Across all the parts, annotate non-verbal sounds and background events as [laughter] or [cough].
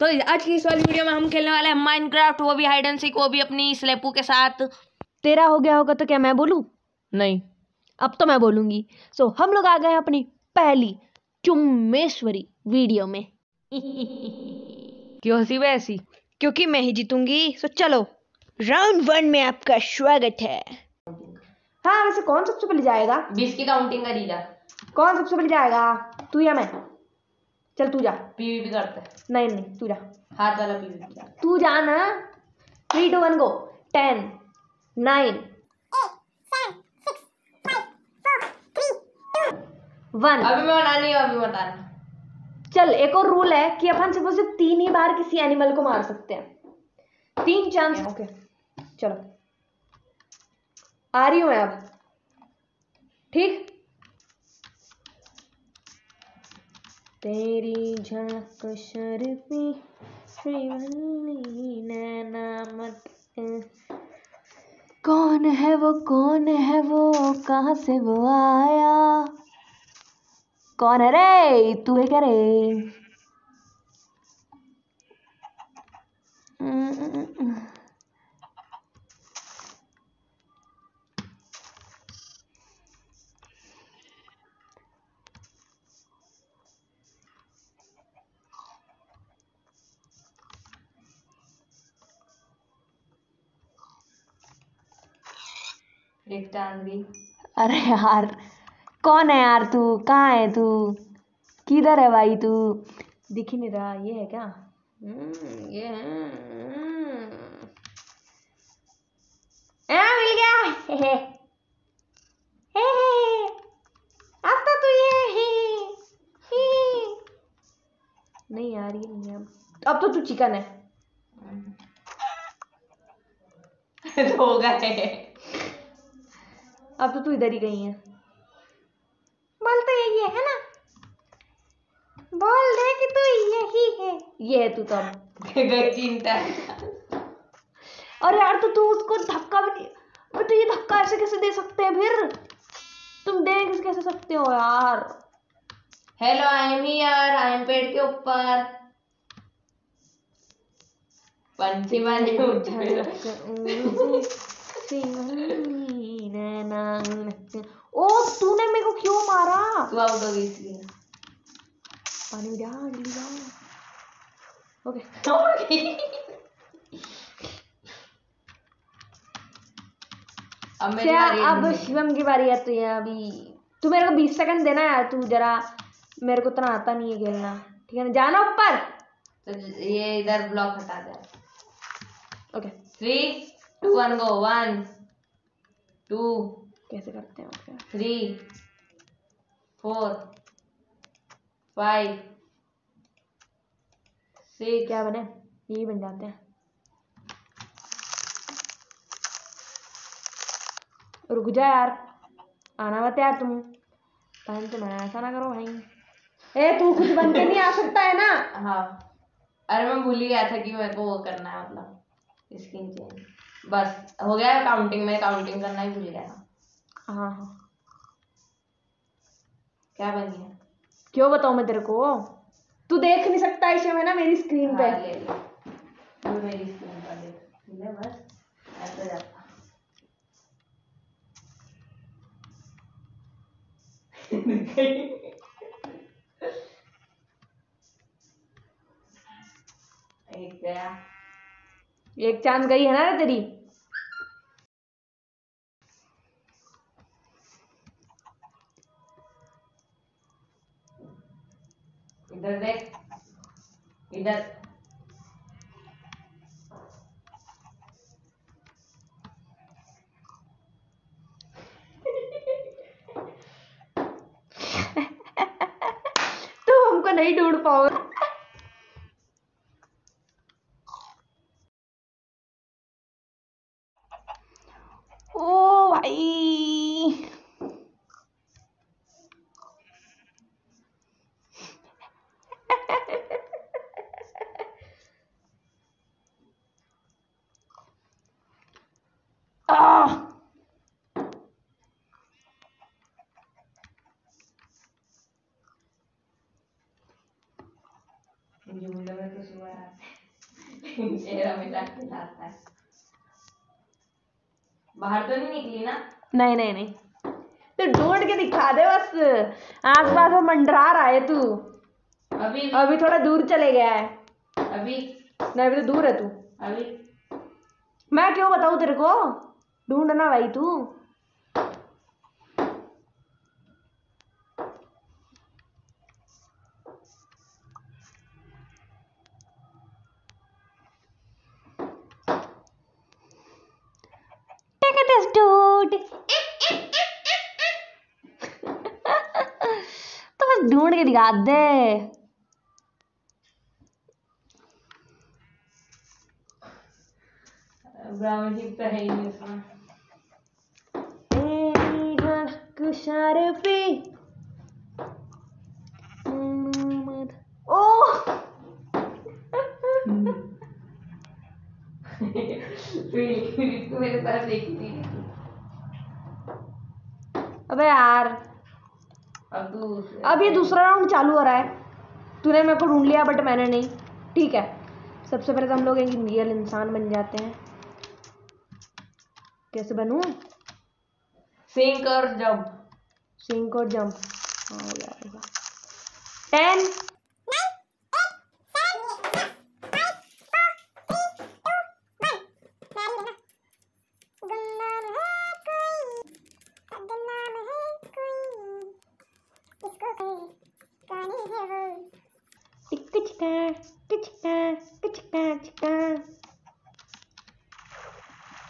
तो आज की इस वाली वीडियो में हम खेलने वाले हैं माइनक्राफ्ट वो भी हाइड एंड सीक वो भी अपनी स्लेपू के साथ। तेरा हो गया होगा तो क्या मैं बोलूँ? नहीं। अब तो मैं बोलूँगी। सो so, हम लोग आ गए हैं अपनी पहली चुम्मेश्वरी वीडियो में। क्यों सी वैसी क्योंकि मैं ही जीतूँगी। सो चलो राउंड वन में आपका स्वागत है। हाँ वैसे कौन सबसे पहले जाएगा? बीस की काउंटिंग का जा कौन सबसे पहले जाएगा? तू या मैं? चल तू जा। पीवीपी करते हैं। नहीं नहीं तू जा। हाथ वाला पीवीपी तू जा ना। Three two one go ten nine one अभी मैं बनानी है अभी बताना चल एक और रूल है कि अपन सिर्फ़ सिर्फ़ तीन ही बार किसी एनिमल को मार सकते हैं। तीन चांस ओके चलो। आ रही हूँ मैं अब। ठीक? तेरी झलक शर्फी श्रीवल्ली नैना मत। कौन है वो, कौन है वो, कहाँ से वो आया? कौन है रे? तू है क्या रे? एक अरे यार कौन है यार तू? कहाँ है तू? किधर है भाई तू? दिख ही नहीं रहा। ये है क्या? हम्म, ये है हम्म। आ, मिल गया। हे [laughs] हे हे। हे अब तो तू ये हे। हे। नहीं यार ये नहीं है। अब अब तो तू चिकन है। [laughs] हो। गए अब तो तू इधर ही गई है। बोल तो यही है, है ना? बोल दे कि तू यही है। ये है तू तो चिंता और यार तो तू उसको धक्का भी नहीं तो ये धक्का ऐसे कैसे दे सकते हैं फिर? तुम दे कैसे सकते हो यार। Hello I am here I am पेड़ के ऊपर। पंछी उठ [laughs] ओ तूने मेरे को क्यों मारा? तू आउट हो गई इसलिए पानी में जा जल्दी जा। ओके अब मेरी क्या बारी अब शिवम की बारी है? तो ये अभी तू मेरे को बीस सेकंड देना यार तू जरा मेरे को इतना आता नहीं है खेलना। ठीक है ना? जाना ऊपर। तो ये इधर ब्लॉक हटा दे। Okay three two one go one two. कैसे करते हैं थ्री फोर फाइव सिक्स। क्या बने? यही बन जाते हैं। रुक जा यार। आना मत यार तुम। पहन तो मैं ऐसा ना करो भाई। ए तू कुछ बन के नहीं आ सकता है ना? हाँ। अरे मैं भूल ही गया था कि मेरे को वो करना है मतलब स्किन चेंज बस हो गया काउंटिंग में काउंटिंग करना ही भूल गया हाँ हाँ। क्या बन गया? क्यों बताऊँ मैं तेरे को? तू देख नहीं सकता इसे में ना मेरी स्क्रीन पे। हाँ, ले ले। वो मेरी स्किन पर ले ले बस ऐसे जाता [laughs] एक गया। एक चाँद गई है ना तेरी इधर देख इधर तू हमको नहीं ढूंढ पाओगे ओ भाई आह सुबह आते चेहरा मिटा के लाता है बाहर तो नहीं निकली ना नहीं नहीं नहीं तो ढूंढ के दिखा दे बस आस पास में मंडरा रहा है तू अभी अभी थोड़ा दूर चले गया है अभी नहीं अभी तो दूर है तू अभी मैं क्यों बताऊँ तेरे को ढूंढना भाई तू ब्राह्मण जी तो है ही नहीं ओ मेरे देखी अबे यार। अब अब ये दूसरा राउंड चालू हो रहा है। तूने मेरे को ढूंढ लिया बट मैंने नहीं। ठीक है। सबसे पहले तो हम लोग एक रियल इंसान बन जाते हैं। कैसे बनू? सिंक और जंप सिंक और जंप हाँ हो टेन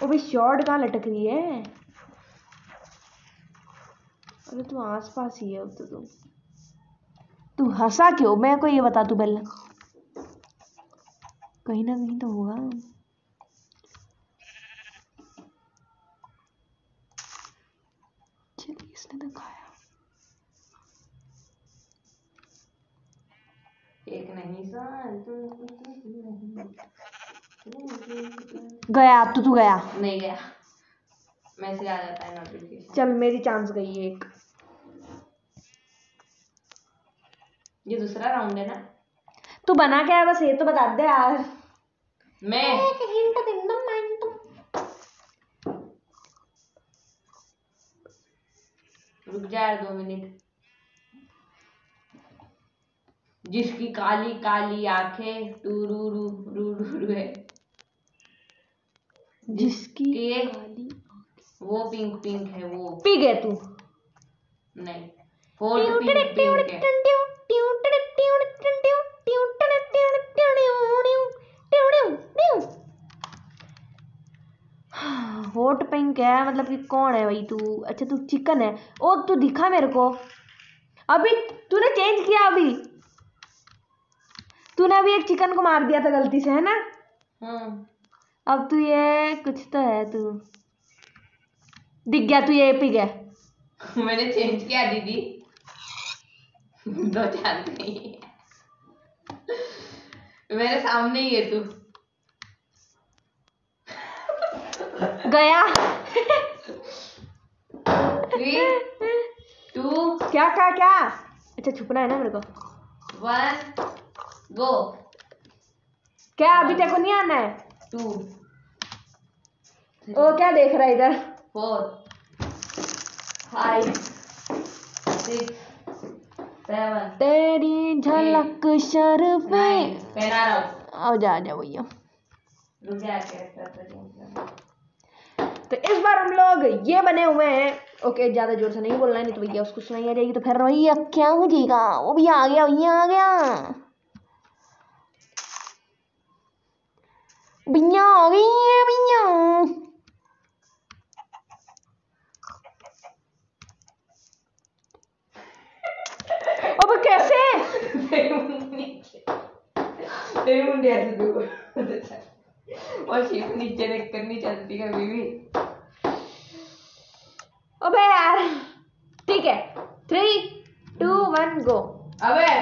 वो भी शॉर्ट कहाँ लटक रही है? अरे, तू आस पास ही है अब तो तू तू हंसा क्यों? मैं को ये बता तू पहले। कहीं ना कहीं तो होगा चलिए, इसने तो खाया। एक नहीं साल तू गया अब तो तू गया। नहीं गया। मैसेज आ जाता है नोटिफिकेशन चल मेरी चांस गई एक। ये दूसरा राउंड है ना? तू बना क्या है? बस ये तो बता दे यार। मैं? एक हिंट दे दो मैं तो रुक जा यार दो मिनट। जिसकी काली काली आँखें टू रू रू रू रू रू है जिसकी के- काली वो पिंक पिंक है वो पी गए तू नहीं फोर्थ पिंक पिंक है हॉट पिंक है मतलब कि कौन है भाई तू अच्छा तू चिकन है ओ तू दिखा मेरे को अभी तूने चेंज किया अभी तूने अभी एक चिकन को मार दिया था गलती से है ना? हम्म अब तू ये कुछ तो है तू। दिख गया तू ये पी गया। मैंने चेंज किया दीदी। दो चाँद नहीं। मेरे सामने ही है तू। गया। थ्री टू क्या क्या क्या? अच्छा छुपना है ना मेरे को। वन गो क्या अभी तेरे को नहीं आना है? टू। ओ क्या देख रहा है इधर? फोर। फाइव। सिक्स। सेवन। तेरी झलक शर्फे नाइन। पहना रहा हूँ। आओ जा जा भैया। तो इस बार हम लोग ये बने हुए हैं। ओके ज़्यादा ज़ोर से नहीं बोलना है नहीं तो भैया उसको सुनाई आ जाएगी तो फिर भैया क्या हो जाएगा? वो भी आ गया भैया आ गया। भैया आ गई है अब कैसे तेरी मुंडी नीचे तेरी मुंडी ऐसे दो और शिप नीचे देख कर नहीं चलती कभी भी अबे यार ठीक है थ्री टू वन गो अबे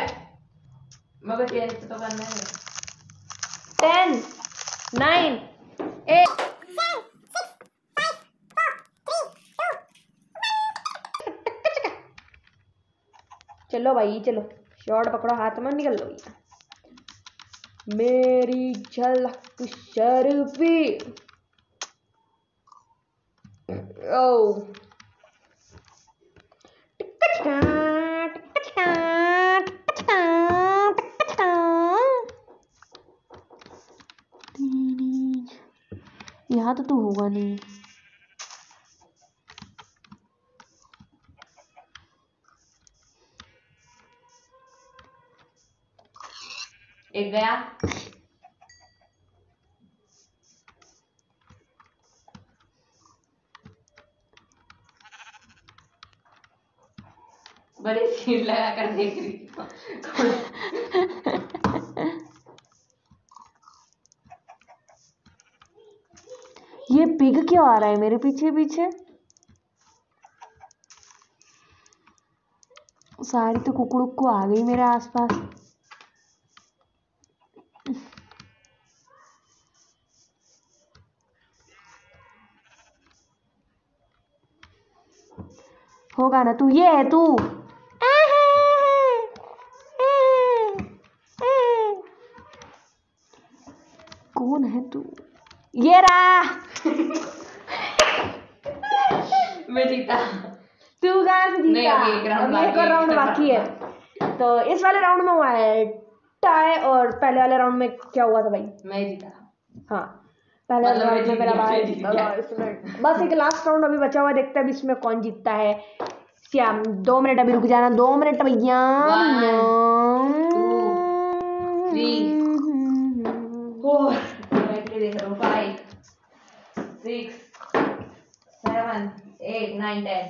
मगर चेंज तो करना है टेन nine, eight. चलो भाई चलो। शॉर्ट पकड़ो हाथ में निकल लो मेरी झलक शर्फी ओ। टिका। यहाँ तो तू होगा नहीं। एक गया। बड़ी सीट लगा कर देख रही [laughs] पिग क्यों आ रहा है मेरे पीछे पीछे? सारी तो कुकड़ुक को आ गई मेरे आसपास। होगा ना, तू ये है, तू। कौन है तू? ये रहा मैं जीता तू कहाँ से जीता अभी एक और राउंड बाकी है तो इस वाले राउंड में हुआ है टाई और पहले वाले राउंड में क्या हुआ था भाई? मैं जीता हाँ पहले वाले मतलब राउंड में मेरा भाई बस एक लास्ट राउंड अभी बचा हुआ है देखते हैं अभी इसमें कौन जीतता है। श्याम दो मिनट अभी रुक जाना दो मिनट भैया। Three, फोर मैं के देख रहा हूँ five six seven eight nine ten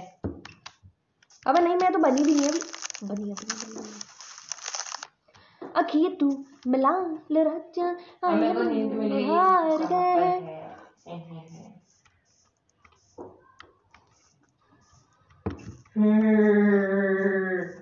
अबे नहीं मैं तो बनी भी नहीं अभी बनी है बनी अखिए तू मिला ले राजा और को नींद मिली। हार गए। पर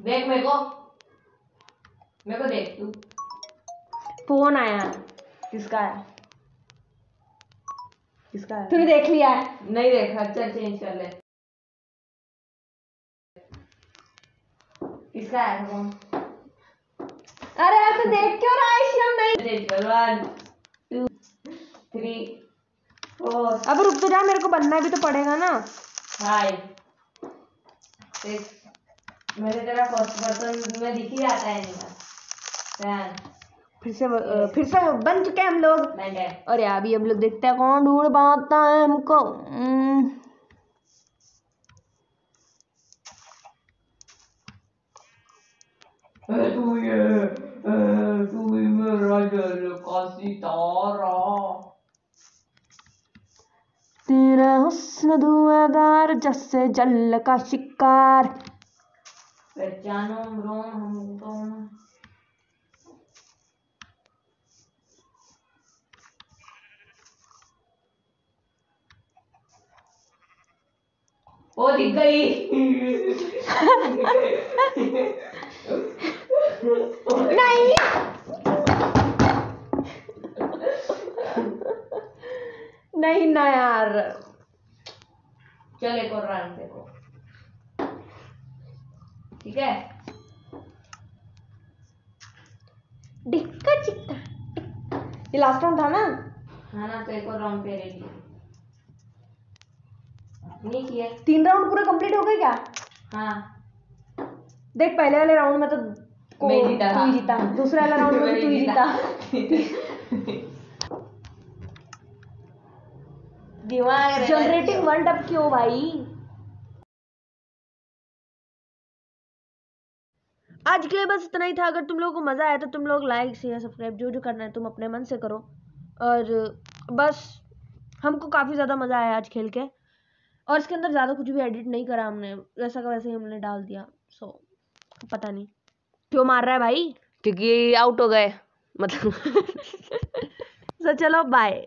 देख मेरे को। मेरे को देख तू। फ़ोन आया। किसका आया किसका आया तूने देख लिया है। नहीं देखा चल चेंज कर ले। किसका आया फ़ोन? अरे यार तू देख क्यों रहा है श्याम नहीं चेंज कर वन टू थ्री फोर अब रुक तो जा मेरे को बनना भी तो पड़ेगा ना। फाइव सिक्स मेरे तेरा फ़र्स्ट पर्सन में दिख ही जाता है नहीं टेन फिर से फिर से बन चुके हैं हम लोग। और यार अभी हम लोग देखते हैं कौन ढूंढ पाता है हमको। हम्म, तू ये तू मेरा जल का सितारा। तेरा हुस्न धुआंधार जैसे जल का शिकार। पहचानो ब्रोम हम ओ दिख गई नहीं। नहीं ना यार। चल एक और राउंड देखो। ठीक है? डिक्का चिक्का ये लास्ट राउंड था ना? हाँ ना तो एक और राउंड तेरे लिए नहीं किया। तीन राउंड पूरे कंप्लीट हो गए क्या? हाँ। देख पहले वाले राउंड में तो को- मैं जीता। तू जीता। दूसरे वाले राउंड में तू ही जीता। [laughs] दिमाग जनरेटिंग। वर्ल्ड अब क्यों भाई? आज के लिए बस इतना ही था। अगर तुम लोगों को मज़ा आया तो तुम लोग लाइक शेयर सब्सक्राइब जो जो करना है तुम अपने मन से करो। और बस हमको काफ़ी ज़्यादा मज़ा आया आज खेल के। और इसके अंदर ज़्यादा कुछ भी एडिट नहीं करा हमने। वैसा का वैसे ही हमने डाल दिया। सो पता नहीं। क्यों मार रहा है भाई? क्योंकि आउट हो गए। मतलब [laughs] सो चलो बाय